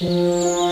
嗯。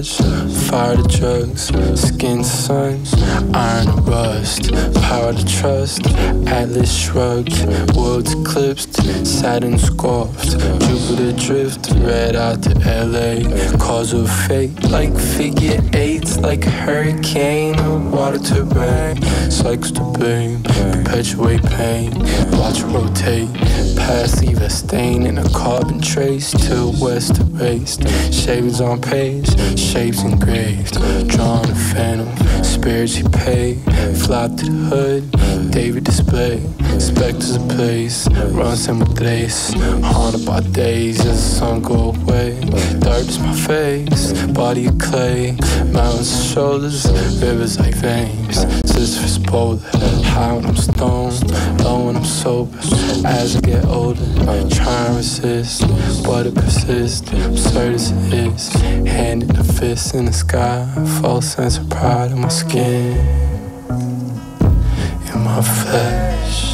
Touch fire to drugs skin suns iron rust power to trust atlas shrugged worlds eclipsed saturn scoffed jupiter drift red out to la cause of fate like figure eights like a hurricane water to rain cycles to beam perpetuate pain watch rotate past leave a stain in a carbon trace till west erased shavings on page shapes engraved. Drawn a phantom spirits you pay flop to the hood david display. Specters of place run some place haunted by days as the sun go away. Dark is my face body of clay. Mountains shoulders rivers like veins. Sister's polar high when i'm stoned oh, low when i'm sober. As i get older I try and resist but it persists. Absurd as it is. Hand in a fist in the sky false sense of pride in my skin. In my flesh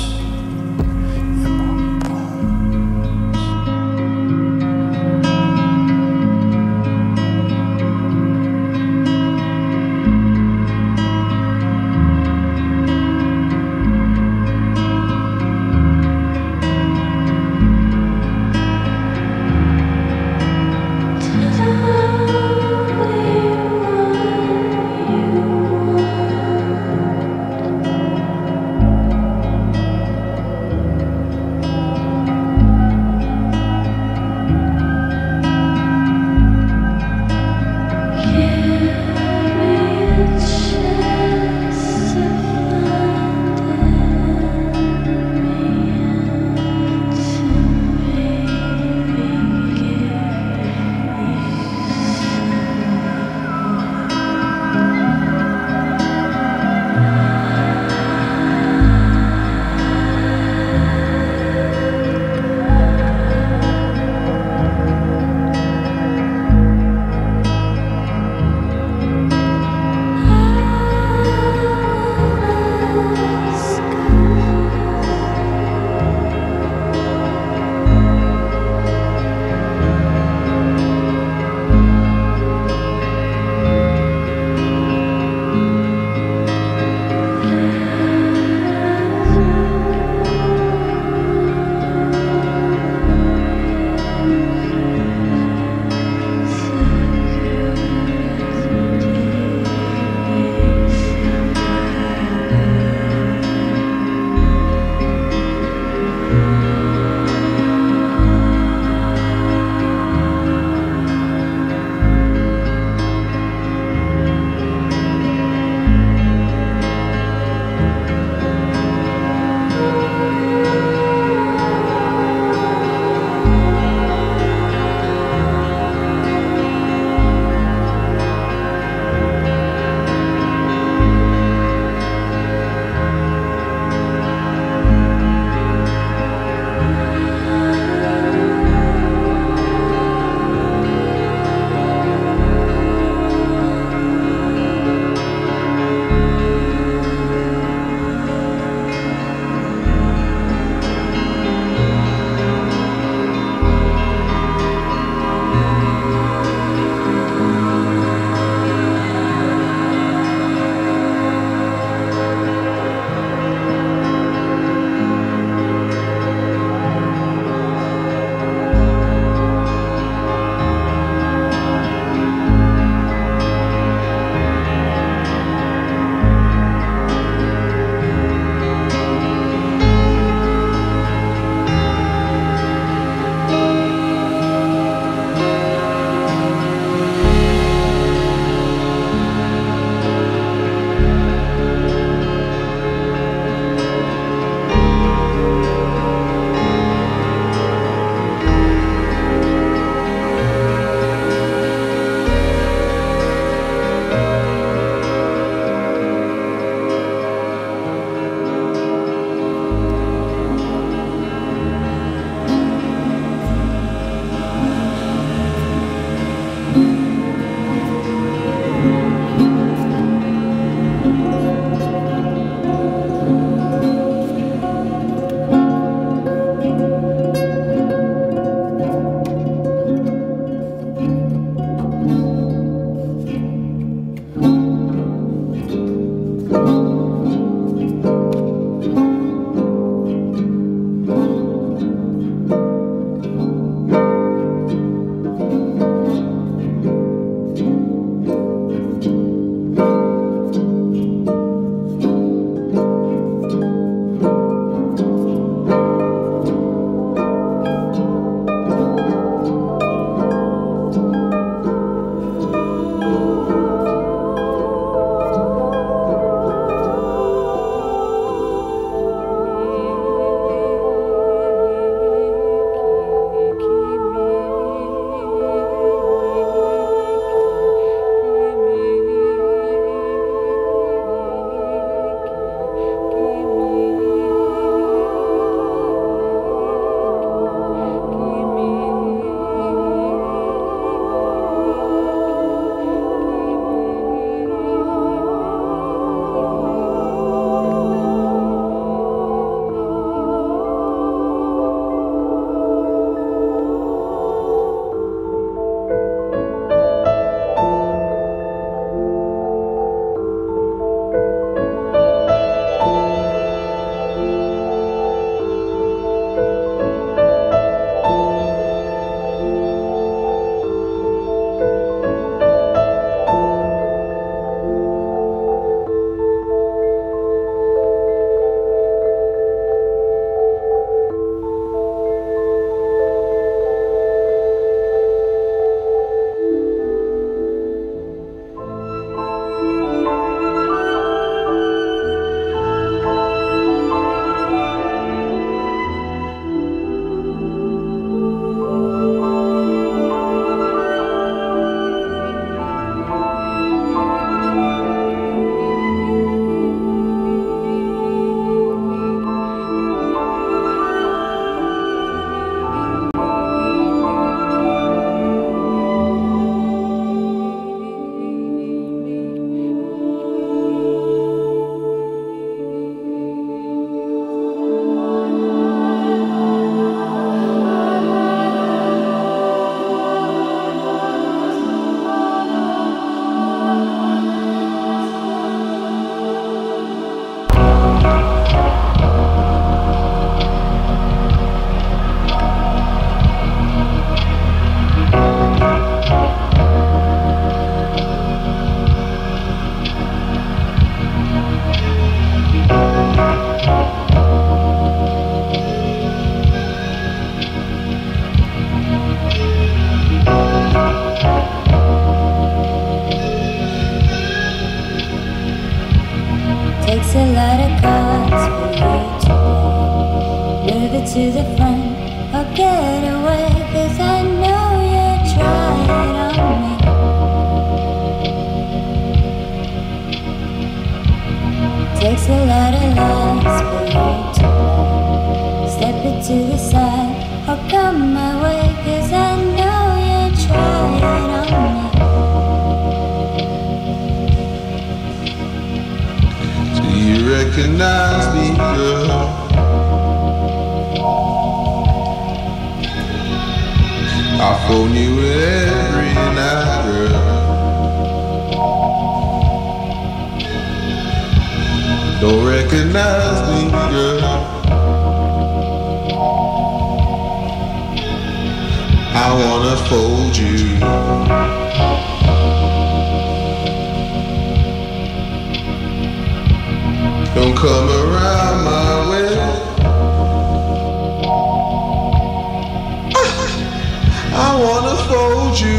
wanna fold you.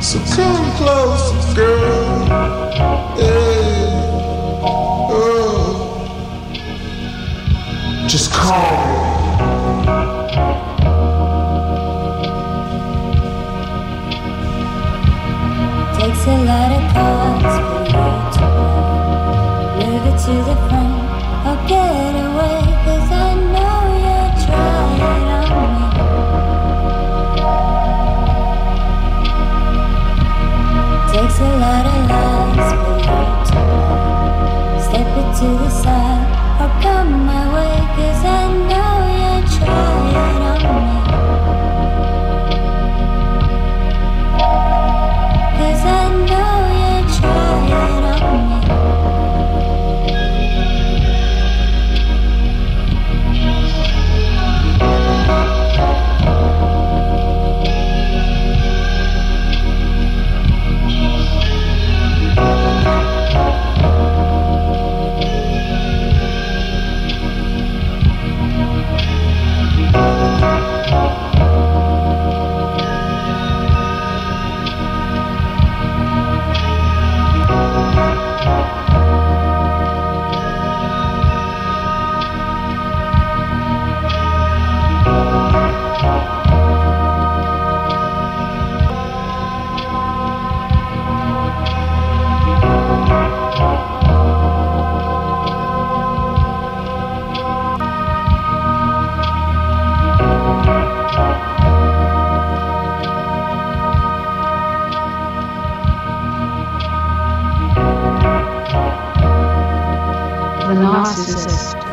So come close, girl. Hey. Oh. Just call. the narcissist.